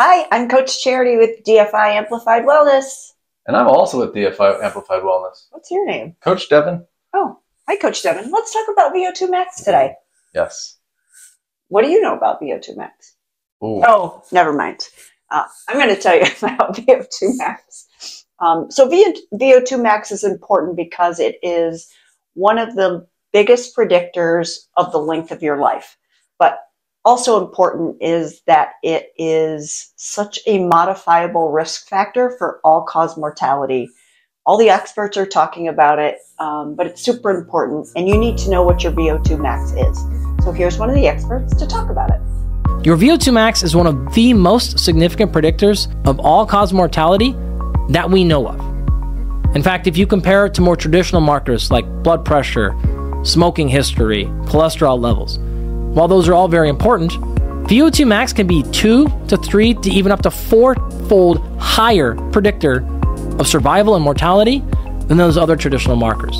Hi, I'm Coach Charity with DFI Amplified Wellness. And I'm also with DFI Amplified Wellness. What's your name? Coach Devin. Oh, hi, Coach Devin. Let's talk about VO2 Max today. Yes. What do you know about VO2 Max? Ooh. Oh, never mind. Uh, I'm going to tell you about VO2 Max. Um, so VO2 Max is important because it is one of the biggest predictors of the length of your life. But also important is that it is such a modifiable risk factor for all cause mortality. All the experts are talking about it, um, but it's super important, and you need to know what your VO2 max is. So here's one of the experts to talk about it. Your VO2 max is one of the most significant predictors of all cause mortality that we know of. In fact, if you compare it to more traditional markers like blood pressure, smoking history, cholesterol levels, while those are all very important, VO2 max can be two to three to even up to four fold higher predictor of survival and mortality than those other traditional markers.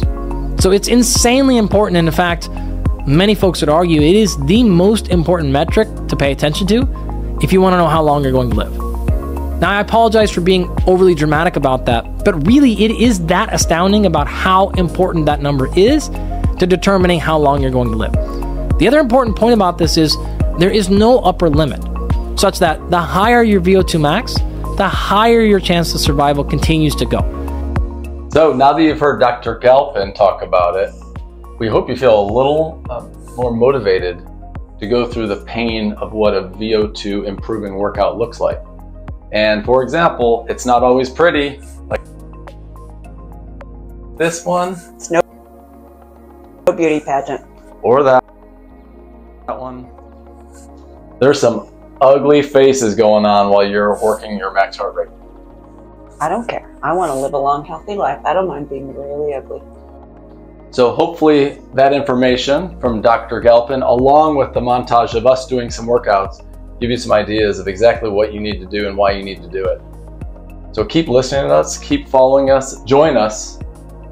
So it's insanely important. And in fact, many folks would argue it is the most important metric to pay attention to if you want to know how long you're going to live. Now, I apologize for being overly dramatic about that, but really it is that astounding about how important that number is to determining how long you're going to live. The other important point about this is there is no upper limit, such that the higher your VO2 max, the higher your chance of survival continues to go. So now that you've heard Dr. Galpin talk about it, we hope you feel a little uh, more motivated to go through the pain of what a VO2 improving workout looks like. And for example, it's not always pretty. Like this one. It's no beauty pageant. Or that that one. There's some ugly faces going on while you're working your max heart rate. I don't care. I want to live a long, healthy life. I don't mind being really ugly. So hopefully that information from Dr. Galpin, along with the montage of us doing some workouts, give you some ideas of exactly what you need to do and why you need to do it. So keep listening to us, keep following us, join us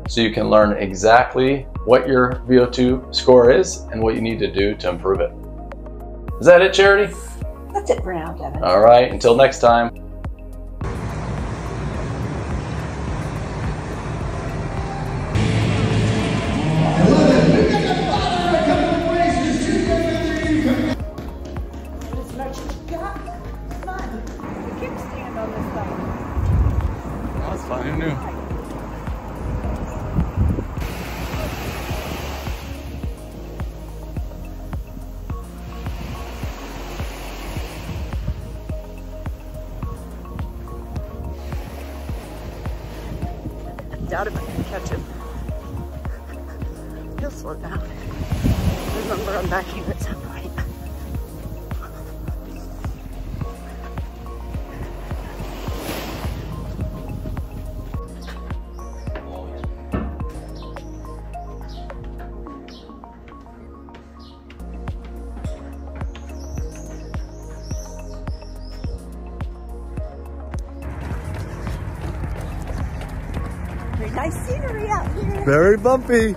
so you can learn exactly what your VO2 score is and what you need to do to improve it. Is that it, Charity? That's it for now, Devin. All right, until next time. That's fine, who knew? Doubt if I can catch him. He'll slow down. Remember, I'm back here at some scenery out here. Very bumpy.